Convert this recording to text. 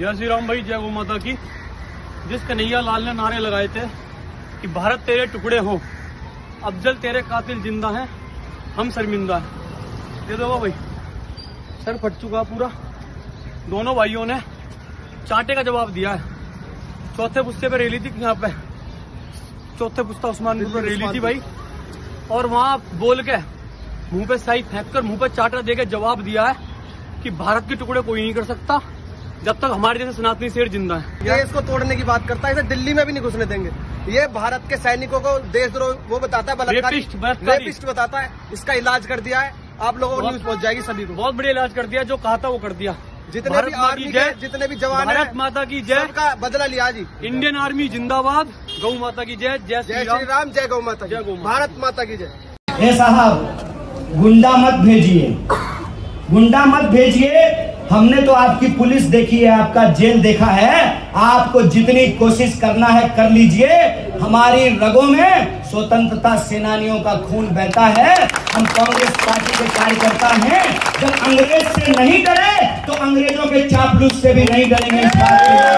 जय श्री राम भाई, जय गो माता की। जिस कन्हैया लाल ने नारे लगाए थे कि भारत तेरे टुकड़े हो, अफजल तेरे कातिल ज़िंदा हैं, हम शर्मिंदा हैं। दे दो भाई, सर फट चुका पूरा। दोनों भाइयों ने चांटे का जवाब दिया है। चौथे पुस्ते पे रेली थी यहाँ पे। चौथे पुस्ता उस्मानपुर पे रेली थी भाई। और वहाँ बोल के मुँह पे सही फेंक कर मुँह पे चाटा दे के जवाब दिया है कि भारत के टुकड़े कोई नहीं कर सकता। जब तक हमारे जैसे सनातनी शेर ज़िंदा है। ये इसको तोड़ने की बात करता है इसे दिल्ली में भी नहीं घुसने देंगे। ये भारत के सैनिकों को देशद्रोह वो बताता है बलात्कारी रेपिस्ट, रेपिस्ट बताता है इसका इलाज कर दिया है। आप लोगों को न्यूज़ पहुँच जाएगी सभी को। बहुत बढ़िया इलाज कर दिया जो कहा था वो कर दिया। जितने भी आर्मी के जय जितने भी जवान भारत माता की जय। का बदला लिया जी। इंडियन आर्मी जिंदाबाद। गौ माता की जय जय जय श्री राम। जय गौ माता जय गौ भारत माता की जय। साहब गुंडा मत भेजिए। गुंडा मत भेजिए हमने तो आपकी पुलिस देखी है, आपका जेल देखा है। आपको जितनी कोशिश करना है, कर लीजिए। हमारी रगों में स्वतंत्रता सेनानियों का खून बहता है। हम कांग्रेस पार्टी के कार्यकर्ता हैं। जब अंग्रेज़ से नहीं डरे तो अंग्रेज़ों के चापलूस से भी नहीं डरेंगे।